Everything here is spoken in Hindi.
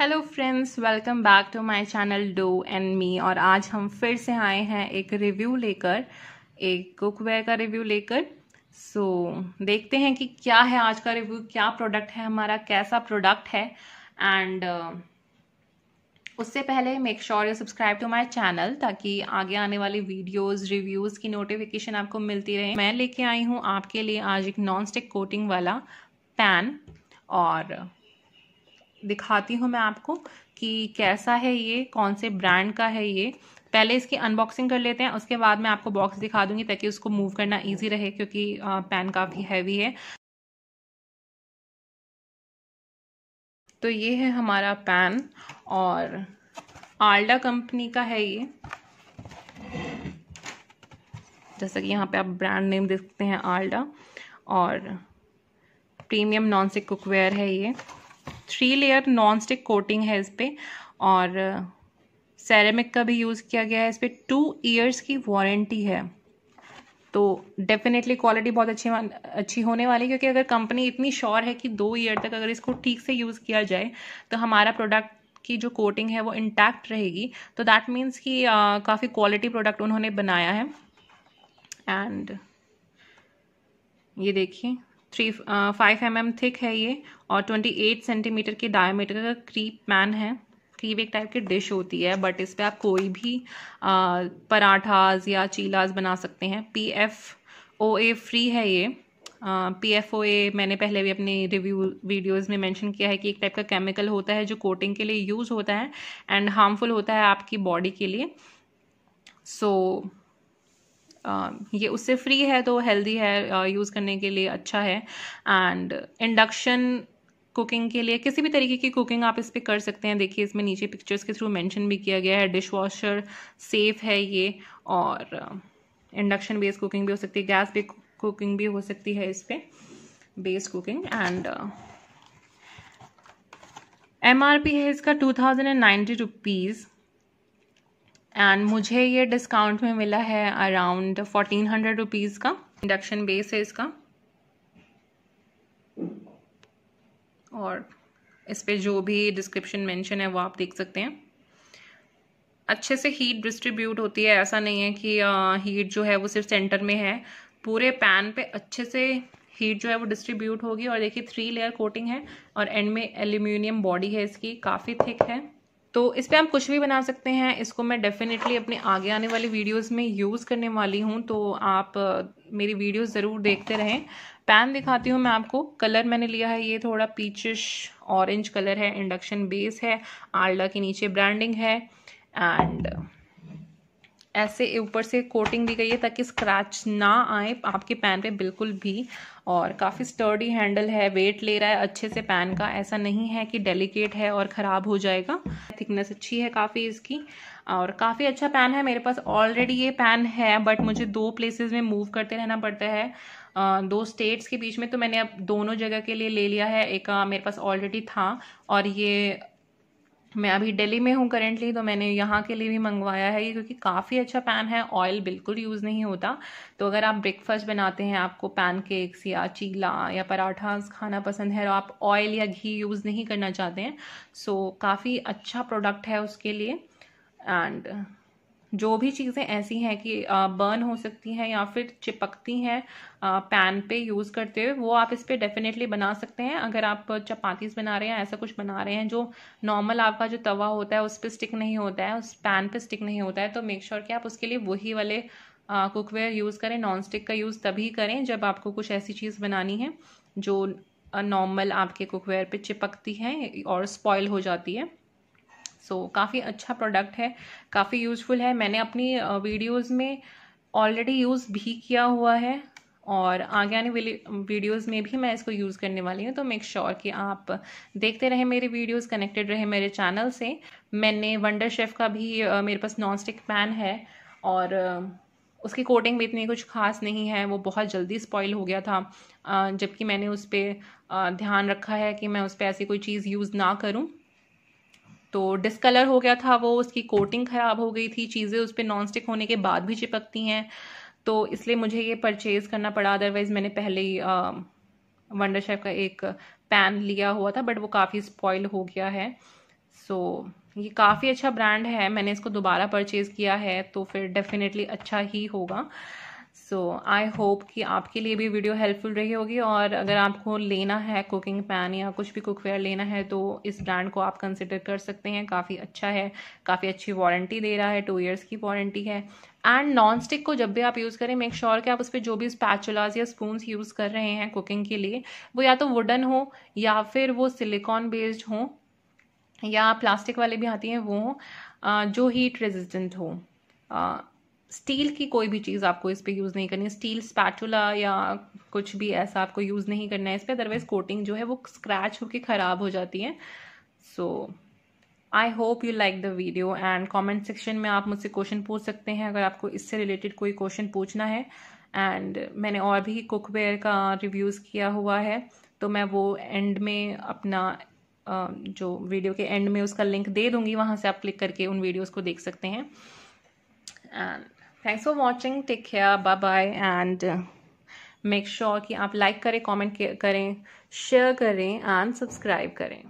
Hello friends welcome back to my channel dough and me और आज हम फिर से आए हैं एक रिव्यू लेकर एक कुकवेयर का रिव्यू लेकर। सो so, देखते हैं कि क्या है आज का रिव्यू क्या प्रोडक्ट है हमारा कैसा प्रोडक्ट है। एंड uh, उससे पहले make sure you subscribe to my channel ताकि आगे आने वाली वीडियोस रिव्यूज़ की नोटिफिकेशन आपको मिलती रहे। मैं लेके आई हूँ आपके लिए आज एक नॉन स्टिक कोटिंग वाला पैन और दिखाती हूँ मैं आपको कि कैसा है ये, कौन से ब्रांड का है ये। पहले इसकी अनबॉक्सिंग कर लेते हैं, उसके बाद मैं आपको बॉक्स दिखा दूँगी ताकि उसको मूव करना इजी रहे क्योंकि पैन काफ़ी हैवी है। तो ये है हमारा पैन और आल्डा कंपनी का है ये। जैसा कि यहाँ पे आप ब्रांड नेम देख सकते हैं आल्डा और प्रीमियम नॉन स्टिक कुकवेयर है ये। Three layer non stick coating है इस पर और सेरेमिक का भी यूज़ किया गया है। इस पर टू ईयर्स की वारंटी है। तो डेफिनेटली क्वालिटी बहुत अच्छी अच्छी होने वाली क्योंकि अगर कंपनी इतनी श्योर है कि दो ईयर तक अगर इसको ठीक से यूज़ किया जाए तो हमारा प्रोडक्ट की जो कोटिंग है वो इंटैक्ट रहेगी। तो दैट मीन्स कि काफ़ी क्वालिटी प्रोडक्ट उन्होंने बनाया है। एंड ये देखिए। Three five M M thick है ये और ट्वेंटी एट सेंटीमीटर के डायमीटर का क्रीप पैन है। क्रीप एक टाइप की डिश होती है बट इस पर आप कोई भी पराठाज या चीलाज बना सकते हैं। P F O A free है ये। पी एफ़ ओ ए मैंने पहले भी अपने रिव्यू वीडियोस में मेंशन किया है कि एक टाइप का केमिकल होता है जो कोटिंग के लिए यूज़ होता है एंड हार्मफुल होता है आपकी बॉडी के लिए। सो so, ये उससे फ्री है तो हेल्दी है यूज़ करने के लिए अच्छा है. एंड इंडक्शन कुकिंग के लिए किसी भी तरीके की कुकिंग आप इस पर कर सकते हैं. देखिए, इसमें नीचे पिक्चर्स के थ्रू मेंशन भी किया गया है. डिश वॉशर सेफ़ है ये और इंडक्शन बेस्ड कुकिंग भी हो सकती है. गैस पे कुकिंग भी हो सकती है इस पर base cooking and M R P है इसका two thousand and ninety rupees and मुझे ये डिस्काउंट में मिला है अराउंड फोर्टीन हंड्रेड रुपीज़ का इंडक्शन बेस है इसका। और इस पर जो भी डिस्क्रिप्शन मेंशन है वो आप देख सकते हैं। अच्छे से हीट डिस्ट्रीब्यूट होती है, ऐसा नहीं है कि हीट जो है वो सिर्फ़ सेंटर में है। पूरे पैन पे अच्छे से हीट जो है वो डिस्ट्रीब्यूट होगी। और देखिए थ्री लेयर कोटिंग है और एंड में एल्यूमिनियम बॉडी है इसकी, काफ़ी थिक है। तो इस पर हम कुछ भी बना सकते हैं। इसको मैं डेफिनेटली अपने आगे आने वाली वीडियोस में यूज़ करने वाली हूँ। तो आप मेरी वीडियोस ज़रूर देखते रहें। पैन दिखाती हूँ मैं आपको। कलर मैंने लिया है, ये थोड़ा पीचिश ऑरेंज कलर है इंडक्शन बेस है, आल्डा के नीचे ब्रांडिंग है एंड ऐसे ऊपर से कोटिंग दी गई है ताकि स्क्रैच ना आए, आपके पैन पे बिल्कुल भी। और काफ़ी स्टर्डी हैंडल है वेट ले रहा है, अच्छे से पैन का। ऐसा नहीं है कि डेलिकेट है और ख़राब हो जाएगा। थिकनेस अच्छी है काफ़ी इसकी। और काफ़ी अच्छा पैन है, मेरे पास ऑलरेडी ये पैन है बट मुझे दो प्लेसेस में मूव करते रहना पड़ता है। दो स्टेट्स के बीच में तो मैंने अब दोनों जगह के लिए ले लिया है। एक मेरे पास ऑलरेडी था और ये मैं अभी दिल्ली में हूँ करेंटली तो मैंने यहाँ के लिए भी मंगवाया है ये, क्योंकि काफ़ी अच्छा पैन है ऑयल बिल्कुल यूज़ नहीं होता। तो अगर आप ब्रेकफास्ट बनाते हैं, आपको पैन केक्स या चीला या पराठास खाना पसंद है और आप ऑयल या घी यूज़ नहीं करना चाहते हैं। सो काफ़ी अच्छा प्रोडक्ट है उसके लिए। एंड जो भी चीज़ें ऐसी हैं कि बर्न हो सकती हैं या फिर चिपकती हैं पैन पे यूज़ करते हुए, वो आप इस पर डेफिनेटली बना सकते हैं। अगर आप चपातीस बना रहे हैं, ऐसा कुछ बना रहे हैं जो नॉर्मल आपका जो तवा होता है, उस पर स्टिक नहीं होता है, उस पैन पे स्टिक नहीं होता है तो मेक श्योर sure कि आप उसके लिए वही वाले कुकवेयर यूज़ करें नॉन स्टिक का यूज़ तभी करें जब आपको कुछ ऐसी चीज़ बनानी है जो नॉर्मल आपके कुकवेयर पे चिपकती है और स्पॉयल हो जाती है। सो so, काफ़ी अच्छा प्रोडक्ट है काफ़ी यूज़फुल है। मैंने अपनी वीडियोस में ऑलरेडी यूज़ भी किया हुआ है और आगे आने वाली वीडियोस में भी मैं इसको यूज़ करने वाली हूँ। तो मेक श्योर sure कि आप देखते रहें मेरे वीडियोस कनेक्टेड रहे मेरे चैनल से। मैंने वंडर शेफ़ का भी मेरे पास नॉन स्टिक पैन है और उसकी कोटिंग भी इतनी कुछ खास नहीं है। वो बहुत जल्दी स्पॉइल हो गया था। जबकि मैंने उस पर ध्यान रखा है कि मैं उस पर ऐसी कोई चीज़ यूज़ ना करूँ। तो डिसकलर हो गया था वो उसकी कोटिंग ख़राब हो गई थी चीज़ें उस पर नॉन स्टिक होने के बाद भी चिपकती हैं। तो इसलिए मुझे ये परचेज़ करना पड़ा अदरवाइज़ मैंने पहले ही वंडर शेफ का एक पैन लिया हुआ था बट वो काफ़ी स्पॉइल हो गया है। सो so, ये काफ़ी अच्छा ब्रांड है मैंने इसको दोबारा परचेज़ किया है तो फिर डेफिनेटली अच्छा ही होगा। सो आई होप कि आपके लिए भी वीडियो हेल्पफुल रही होगी और अगर आपको लेना है कुकिंग पैन या कुछ भी कुकवेयर लेना है तो इस ब्रांड को आप कंसिडर कर सकते हैं। काफ़ी अच्छा है, काफ़ी अच्छी वारंटी दे रहा है टू ईयर्स की वारंटी है। एंड नॉन स्टिक को जब भी आप यूज़ करें मेक श्योर sure कि आप उस पर जो भी स्पैचुलाज या स्पून्स यूज़ कर रहे हैं कुकिंग के लिए, वो या तो वुडन हो या फिर वो सिलिकॉन बेस्ड हो या प्लास्टिक वाले भी आती हैं, वो हो जो हीट रेजिस्टेंट हो। स्टील की कोई भी चीज़ आपको इस पर यूज़ नहीं करनी स्टील स्पैचुला या कुछ भी ऐसा आपको यूज़ नहीं करना है इस पर अदरवाइज़ कोटिंग जो है वो स्क्रैच होकर ख़राब हो जाती है। So I hope you like the video and comment section में आप मुझसे क्वेश्चन पूछ सकते हैं अगर आपको इससे रिलेटेड कोई क्वेश्चन पूछना है। एंड मैंने और भी कुकवेयर का रिव्यूज़ किया हुआ है। तो मैं वो एंड में अपना जो वीडियो के एंड में उसका लिंक दे दूँगी। वहाँ से आप क्लिक करके उन वीडियोज़ को देख सकते हैं। And thanks for watching take care bye bye and make sure कि आप लाइक करें कॉमेंट करें शेयर करें एंड सब्सक्राइब करें.